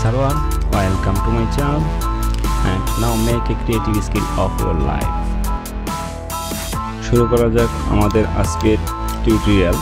Sarwar, welcome to my channel and now make a creative skill of your life শুরু করা যাক আমাদের আজকের টিউটোরিয়াল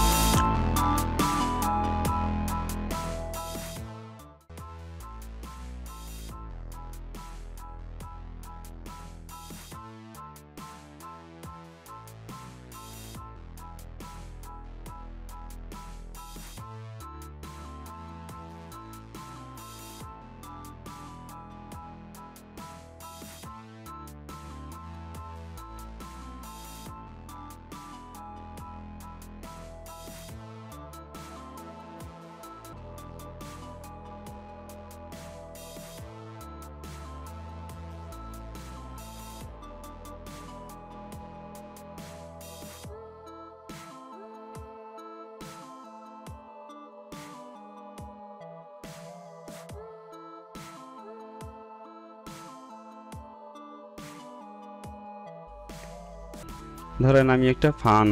ধরেন আমি একটা ফান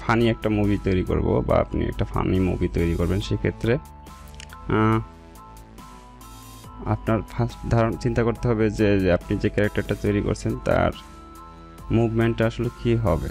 ফানি একটা মুভি তৈরি করব বা আপনি একটা ফানি মুভি তৈরি করবেন, সেক্ষেত্রে আপনার ফার্স্ট ধারণ, চিন্তা করতে হবে যে আপনি যে ক্যারেক্টারটা তৈরি করছেন, তার মুভমেন্টটা আসলে কী হবে?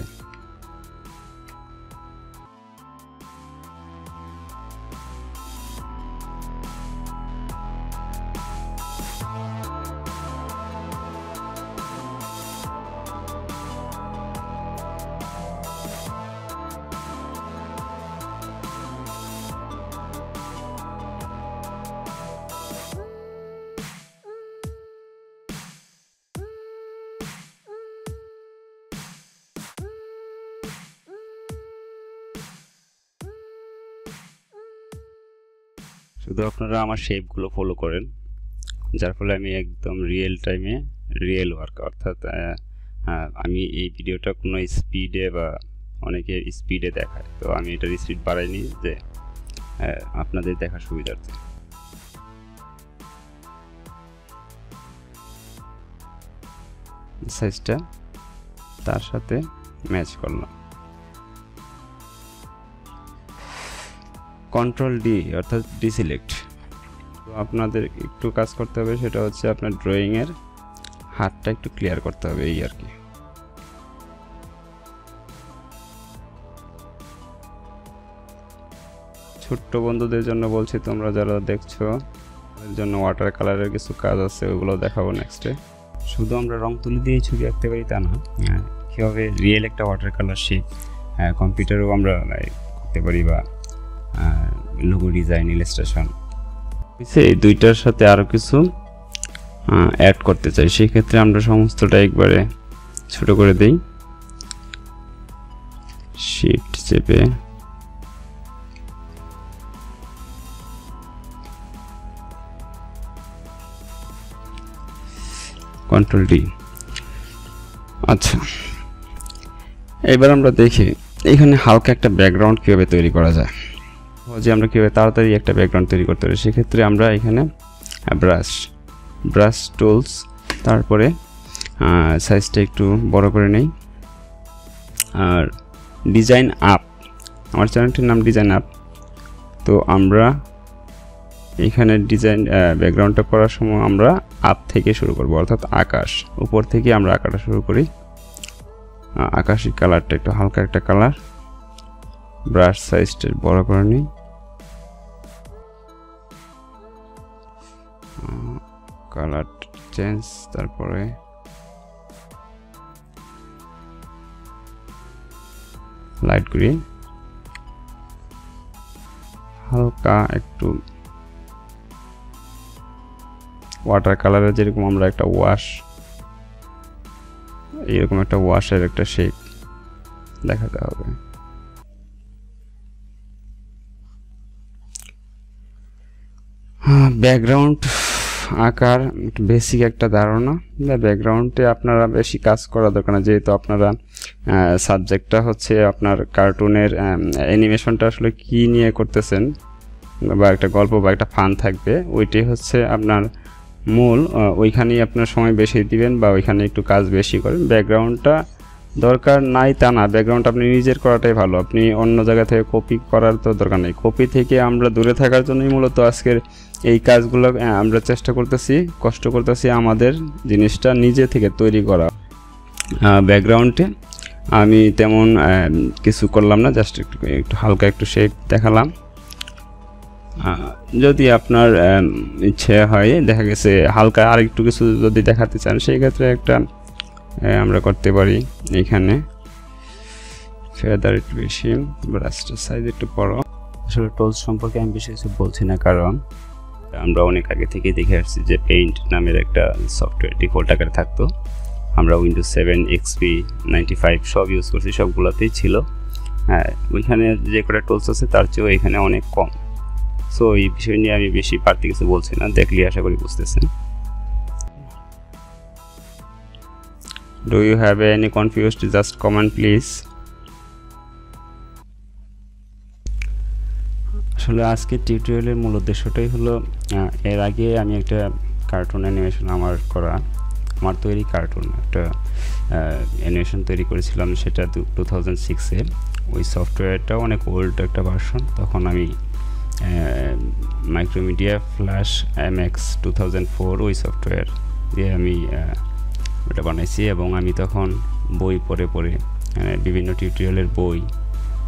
শুধু আপনারা আমার শেপগুলো ফলো করেন, যার ফলে আমি একদম রিয়েল টাইমে রিয়েল ওয়ার্ক অর্থাৎ আমি এই ভিডিওটা কোনো স্পিডে বা অনেকে স্পিডে দেখায়। তো আমি এটার স্পিড বাড়াইনি যে আপনাদের দেখার সুবিধার্থে। সাইজটা তার সাথে ম্যাচ করলাম। কন্ট্রোল ডি অর্থাৎ ডিসিলেক্ট তো আপনাদের একটু কাজ করতে হবে, সেটা হচ্ছে আপনার ড্রয়িংয়ের হাতটা একটু ক্লিয়ার করতে হবে, এই আর কি। ছোট্ট বন্ধুদের জন্য বলছি, তোমরা যারা দেখছ এর জন্য ওয়াটার কালারের কিছু কাজ আছে, ওগুলো দেখাবো নেক্সটে শুধু আমরা রং তুলে দিয়ে ছবি আঁকতে পারি তা না কীভাবে রিয়েল একটা ওয়াটার কালার শেপ কম্পিউটারেও আমরা করতে পারি বা লোগো ডিজাইন ইলাস্ট্রেশন এই দুইটার সাথে আরও কিছু অ্যাড করতে চাই। সেক্ষেত্রে আমরা সমস্তটা একবারে ছোট করে দেই। শিফট চেপে। কন্ট্রোল ডি আচ্ছা। এবার আমরা দেখি, এখানে হালকা একটা ব্যাকগ্রাউন্ড কীভাবে তৈরি করা যায়। যে আমরা কীভাবে তাড়াতাড়ি একটা ব্যাকগ্রাউন্ড তৈরি করতে পারি। সেক্ষেত্রে আমরা এখানে ব্রাশ ব্রাশ টুলস তারপরে সাইজটা একটু বড় করে নেই। আর ডিজাইন আপ আমার চ্যানেলটির নাম ডিজাইন আপ তো আমরা এখানে ডিজাইন ব্যাকগ্রাউন্ডটা করার সময় আমরা আপ থেকে শুরু করব, অর্থাৎ আকাশ। উপর থেকে আমরা আঁকাটা শুরু করি। আকাশি কালারটা একটু হালকা একটা কালার ব্রাশ সাইজটা বড় করে নিই। কালার চেঞ্জ, তারপরে লাইট গ্রিন। হালকা একটু ওয়াটার কালারের যেরকম আমরা একটা ওয়াশ এরকম একটা ওয়াশের একটা শেপ দেখাতে হবে। ব্যাকগ্রাউন্ড আঁকার বেসিক একটা ধারণা। বা ব্যাকগ্রাউন্ডে আপনারা বেশি কাজ করা দরকার না, যেহেতু আপনারা সাবজেক্টটা হচ্ছে আপনার কার্টুনের অ্যানিমেশনটা আসলে কি নিয়ে করতেছেন, বা একটা গল্প বা একটা ফান থাকবে, ওইটাই হচ্ছে আপনার মূল ওইখানেই আপনার সময় বেশি দিবেন বা ওইখানে একটু কাজ বেশি করেন। ব্যাকগ্রাউন্ডটা দরকার নাই তা না ব্যাকগ্রাউন্ড আপনি নিজের করাটাই ভালো। আপনি অন্য জায়গা থেকে কপি করার তো দরকার নেই। কপি থেকে আমরা দূরে থাকার জন্যই মূলত আজকের এই কাজগুলো আমরা চেষ্টা করতেছি, কষ্ট করতেছি আমাদের জিনিসটা নিজে থেকে তৈরি করা। ব্যাকগ্রাউন্ডে আমি তেমন কিছু করলাম না জাস্ট একটু একটু হালকা একটু শেপ দেখালাম। যদি আপনার ইচ্ছে হয়, দেখা গেছে হালকা আর একটু কিছু যদি দেখাতে চান, সেই ক্ষেত্রে একটা আমরা করতে পারি এখানে। ফেদার একটু বেশি ব্রাশটার সাইজ একটু বড় আসলে টোলস সম্পর্কে আমি বেশি কিছু বলছি না কারণ আমরা অনেক আগে থেকে দেখে আসছি যে পেইন্ট নামের একটা সফটওয়্যার ডিফল্ট আকারে থাকতো। আমরা Windows seven XP ninety five সব ইউজ করছি সবগুলোতেই ছিল। হ্যাঁ ওইখানে যে কটা টুলস আছে তার চেয়েও এখানে অনেক কম। সো এই বিষয় নিয়ে আমি বেশি বাড়তি কিছু বলছি না দেখলে আশা করি বুঝতেছেন। Do you have any confused just comment please আসলে আজকে টিউটোরিয়ালের মূল উদ্দেশ্যটাই হলো এর আগে আমি একটা কার্টুন অ্যানিমেশন আমার করা, আমার তৈরি কার্টুন একটা অ্যানিমেশন তৈরি করেছিলাম সেটা টু থাউজেন্ড সিক্সে ওই সফটওয়্যারটা অনেক ওল্ড একটা ভার্সন তখন আমি Macromedia flash M X two thousand four ওই সফটওয়্যার দিয়ে আমি ওটা বানাইছি এবং আমি তখন বই পড়ে পড়ে বিভিন্ন টিউটোরিয়ালের বই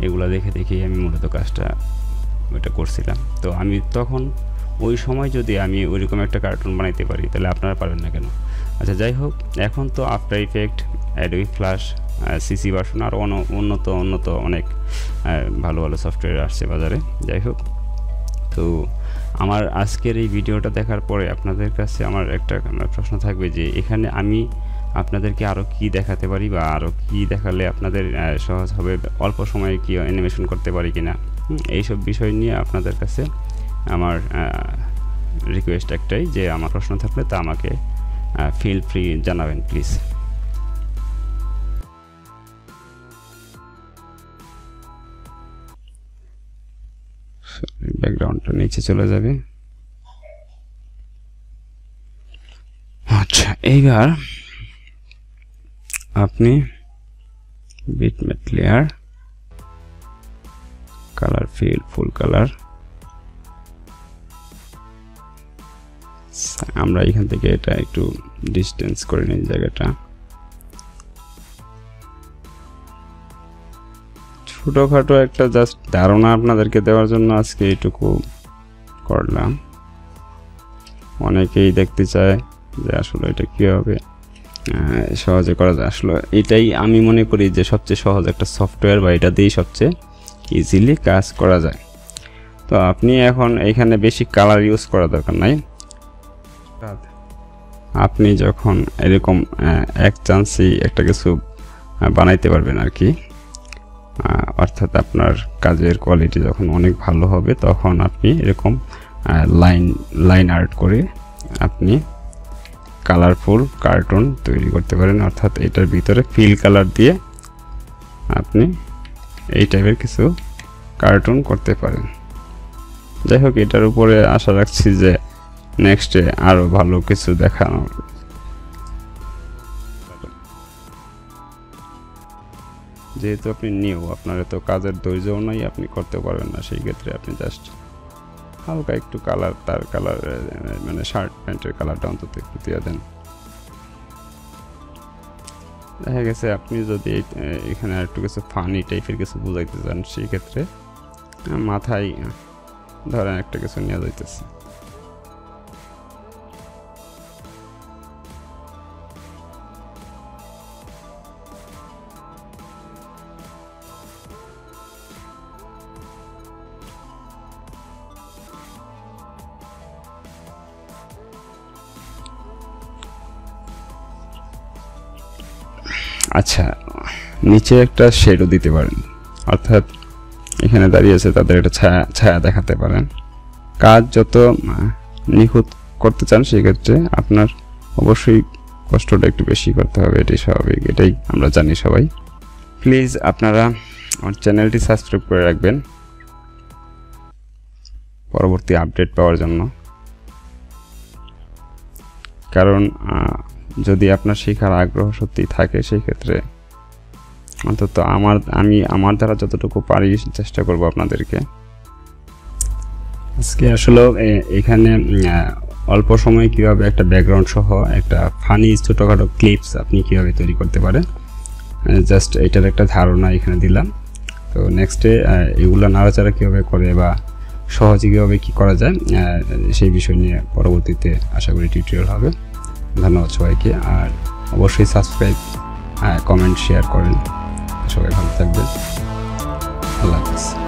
এগুলো দেখে দেখেই আমি মূলত কাজটা ওটা করছিলাম। তো আমি তখন ওই সময় যদি আমি ওইরকম একটা কার্টুন বানাইতে পারি, তাহলে আপনারা পারেন না কেন? আচ্ছা যাই হোক, এখন তো after effect Adobe flash CC version আরও উন্নত উন্নত অনেক ভালো ভালো সফটওয়্যার আসছে বাজারে। যাই হোক, তো আমার আজকের এই ভিডিওটা দেখার পরে আপনাদের কাছে আমার একটা প্রশ্ন থাকবে যে এখানে আমি আপনাদেরকে আরও কি দেখাতে পারি বা আরও কি দেখালে আপনাদের সহজ হবে অল্প সময়ে কি অ্যানিমেশন করতে পারি কি না এইসব বিষয় নিয়ে আপনাদের কাছে আমার রিকোয়েস্ট একটাই যে আমার প্রশ্ন থাকলে তা আমাকে ফিল ফ্রি জানাবেন প্লিজ ব্যাকগ্রাউন্ডটা নিচে চলে যাবে। আচ্ছা এইবার আপনি bitmap layer colour fill full colour আমরা এখান থেকে এটা একটু ডিস্টেন্স করে নিই জায়গাটা। ছোটোখাটো একটা জাস্ট ধারণা আপনাদেরকে দেওয়ার জন্য আজকে এইটুকু করলাম। অনেকেই দেখতে চায় যে আসলে এটা কীভাবে সহজে করা যায়। আসলে এটাই আমি মনে করি যে সবচেয়ে সহজ একটা সফটওয়্যার বা এটা দিয়েই সবচেয়ে ইজিলি কাজ করা যায়। তো আপনি এখন এখানে বেশি কালার ইউজ করা দরকার নাই। আপনি যখন এরকম এক চান্সই একটা কিছু বানাইতে পারবেন আর কি। অর্থাৎ আপনার কাজের কোয়ালিটি যখন অনেক ভালো হবে, তখন আপনি এরকম লাইন লাইন আর্ট করে আপনি কালারফুল কার্টুন তৈরি করতে পারেন। অর্থাৎ এটার ভিতরে ফিল কালার দিয়ে আপনি এই টাইপের কিছু কার্টুন করতে পারেন। যাই হোক, এটার উপরে আশা রাখছি যে নেক্সটে আরও ভালো কিছু দেখানো যেহেতু আপনি নিউ আপনার এত কাজের ধৈর্যও নাই, আপনি করতে পারবেন না। সেই ক্ষেত্রে আপনি জাস্ট হালকা একটু কালার তার কালার মানে শার্ট প্যান্টের কালারটা অন্তত একটু দিয়ে দেন। দেখা গেছে আপনি যদি এখানে একটু কিছু ফানি টাইপের কিছু বুঝাইতে চান, সেই ক্ষেত্রে মাথায়, ধরেন একটা কিছু নিয়ে যাইতেছে। আচ্ছা নিচে একটা শেডও দিতে পারেন। অর্থাৎ এখানে দাঁড়িয়ে আছে তাদের একটা ছায়া ছায়া দেখাতে পারেন। কাজ যত নিখুঁত করতে চান, সেক্ষেত্রে আপনার অবশ্যই কষ্টটা একটু বেশি করতে হবে, এটাই স্বাভাবিক, এটাই আমরা জানি সবাই। প্লিজ আপনারা আমার চ্যানেলটি সাবস্ক্রাইব করে রাখবেন। পরবর্তী আপডেট পাওয়ার জন্য। কারণ যদি আপনার শেখার আগ্রহ সত্যি থাকে সেই ক্ষেত্রে অন্তত আমার, আমি আমার দ্বারা যতটুকু পারি চেষ্টা করব আপনাদেরকে। আজকে আসলে এখানে অল্প সময়ে কীভাবে একটা ব্যাকগ্রাউন্ড সহ একটা ফানি ছোটোখাটো ক্লিপস আপনি কীভাবে তৈরি করতে পারেন জাস্ট এটার একটা ধারণা এখানে দিলাম। তো নেক্সটে এগুলো নাড়াচাড়া কীভাবে করে বা সহজে কীভাবে কী করা যায় সেই বিষয় নিয়ে পরবর্তীতে আশা করি টিউটোরিয়াল হবে। ধন্যবাদ সবাইকে আর অবশ্যই সাবস্ক্রাইব কমেন্ট শেয়ার করেন। সবাই ভালো থাকবেন। আল্লাহ হাফিজ।